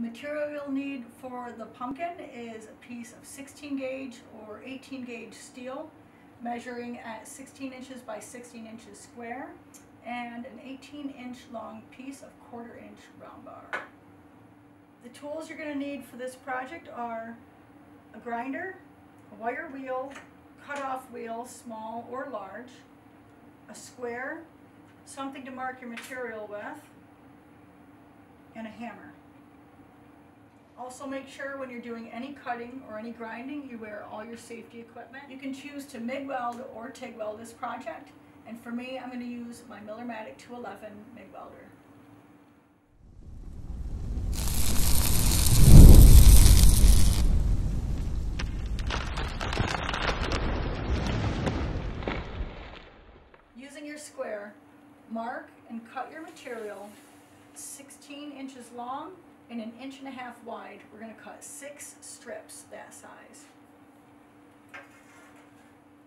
Material you'll need for the pumpkin is a piece of 16 gauge or 18 gauge steel measuring at 16 inches by 16 inches square and an 18 inch long piece of quarter inch round bar. The tools you're going to need for this project are a grinder, a wire wheel, cut-off wheel, small or large, a square, something to mark your material with, and a hammer. Also make sure when you're doing any cutting or any grinding, you wear all your safety equipment. You can choose to MIG weld or TIG weld this project. And for me, I'm going to use my Millermatic 211 MIG welder. Using your square, mark and cut your material 16 inches long and an inch and a half wide. We're going to cut six strips that size.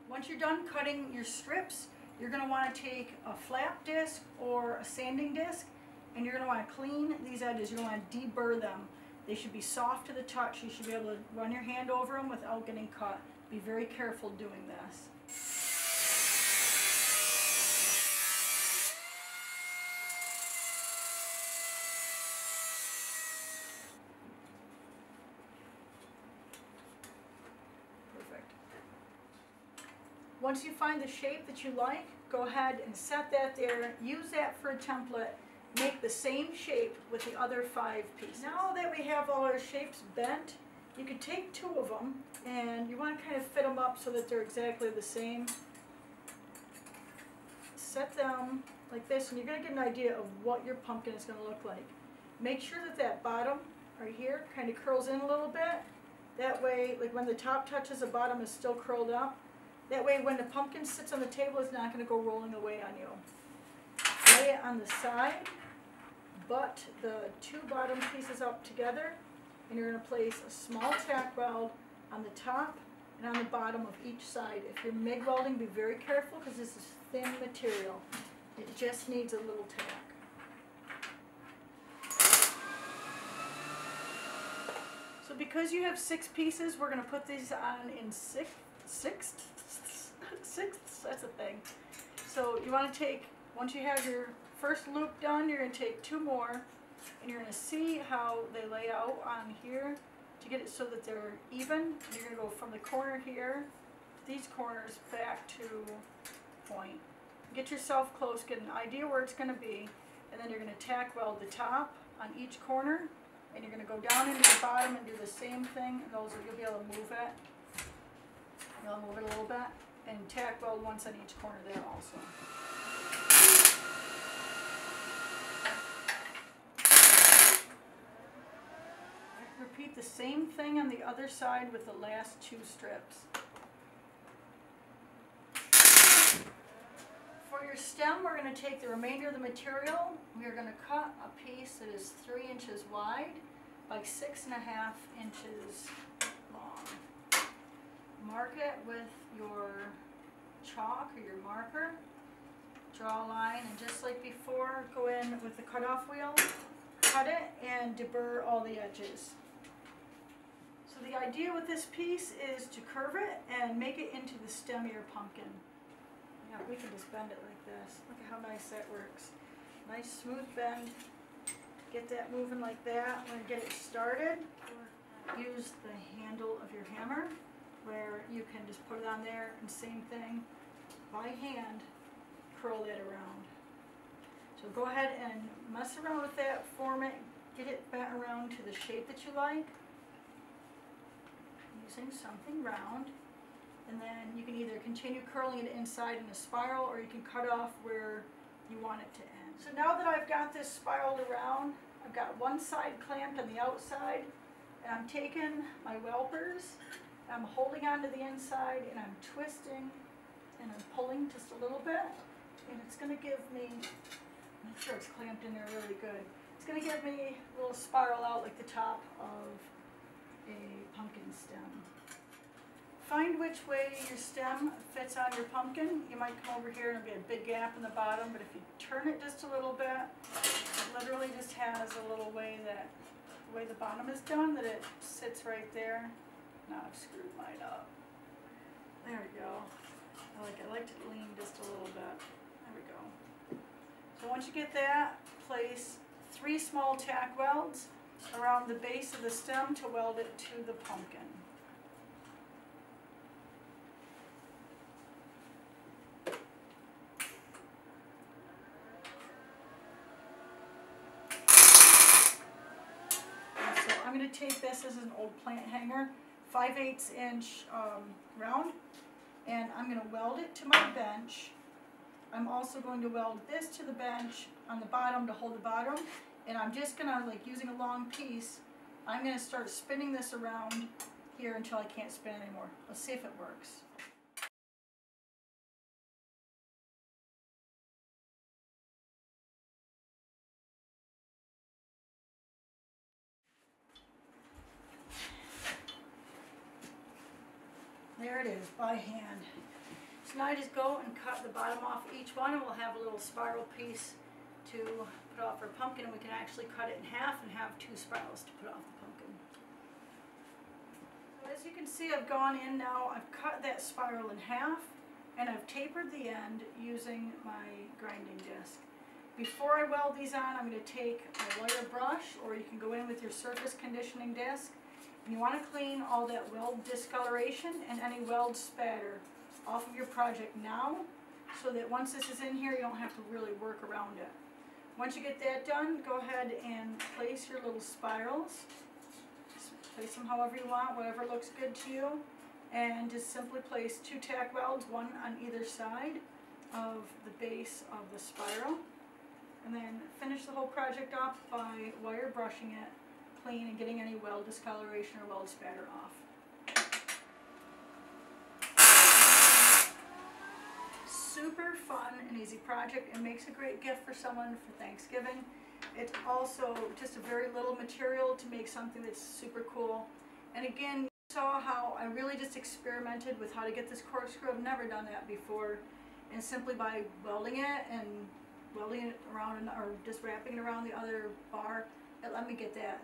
Once you're done cutting your strips, you're going to want to take a flap disc or a sanding disc and you're going to want to clean these edges. You're going to want to deburr them. They should be soft to the touch. You should be able to run your hand over them without getting cut. Be very careful doing this. Once you find the shape that you like, go ahead and set that there. Use that for a template. Make the same shape with the other five pieces. Now that we have all our shapes bent, you can take two of them and you want to kind of fit them up so that they're exactly the same. Set them like this and you're going to get an idea of what your pumpkin is going to look like. Make sure that that bottom right here kind of curls in a little bit. That way, like when the top touches, the bottom is still curled up. That way when the pumpkin sits on the table, it's not going to go rolling away on you. Lay it on the side, butt the two bottom pieces up together, and you're going to place a small tack weld on the top and on the bottom of each side. If you're MIG welding, be very careful because this is thin material. It just needs a little tack. So because you have six pieces, we're going to put these on in six, sixths, that's a thing. So you want to take, once you have your first loop done, you're going to take two more, and you're going to see how they lay out on here to get it so that they're even. You're going to go from the corner here, these corners back to point. Get yourself close, get an idea where it's going to be, and then you're going to tack weld the top on each corner, and you're going to go down into the bottom and do the same thing, and those you'll be able to move it. You'll move it a little bit and tack weld once on each corner there also. Repeat the same thing on the other side with the last two strips. For your stem, we're going to take the remainder of the material. We are going to cut a piece that is three inches wide by six and a half inches. Mark it with your chalk or your marker. Draw a line and just like before, go in with the cutoff wheel, cut it and deburr all the edges. So the idea with this piece is to curve it and make it into the stem of your pumpkin. Yeah, we can just bend it like this. Look at how nice that works. Nice smooth bend. Get that moving like that. When get it started, use the handle of your hammer where you can just put it on there and same thing by hand curl it around. So go ahead and mess around with that, form it, get it bent around to the shape that you like using something round and then you can either continue curling it inside in a spiral or you can cut off where you want it to end. So now that I've got this spiraled around, I've got one side clamped on the outside and I'm taking my welpers I'm holding on to the inside and I'm twisting and I'm pulling just a little bit and it's going to give me, make sure it's clamped in there really good, it's going to give me a little spiral out like the top of a pumpkin stem. Find which way your stem fits on your pumpkin. You might come over here and there'll be a big gap in the bottom, but if you turn it just a little bit, it literally just has a little way that the way the bottom is done, that it sits right there. Now I've screwed mine up. There we go. I like, I like to lean just a little bit. There we go. So once you get that, place three small tack welds around the base of the stem to weld it to the pumpkin. So I'm gonna take this, is an old plant hanger, 5 eighths inch um, round, and I'm gonna weld it to my bench. I'm also going to weld this to the bench on the bottom to hold the bottom, and I'm just gonna, like using a long piece, I'm gonna start spinning this around here until I can't spin anymore. Let's see if it works. There it is, by hand. So now I just go and cut the bottom off each one, and we'll have a little spiral piece to put off our pumpkin, and we can actually cut it in half and have two spirals to put off the pumpkin. So as you can see, I've gone in now, I've cut that spiral in half, and I've tapered the end using my grinding disc. Before I weld these on, I'm going to take a wire brush, or you can go in with your surface conditioning disc, you want to clean all that weld discoloration and any weld spatter off of your project now, so that once this is in here, you don't have to really work around it. Once you get that done, go ahead and place your little spirals. Place them however you want, whatever looks good to you. And just simply place two tack welds, one on either side of the base of the spiral. And then finish the whole project off by wire brushing it clean and getting any weld discoloration or weld spatter off. Super fun and easy project. It makes a great gift for someone for Thanksgiving. It's also just a very little material to make something that's super cool. And again, you saw how I really just experimented with how to get this corkscrew. I've never done that before. And simply by welding it and welding it around or just wrapping it around the other bar, it let me get that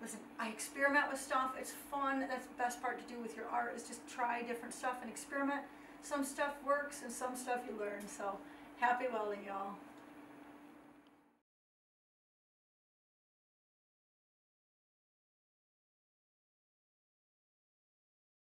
listen, I experiment with stuff. It's fun. That's the best part to do with your art is just try different stuff and experiment. Some stuff works and some stuff you learn. So happy welding, y'all.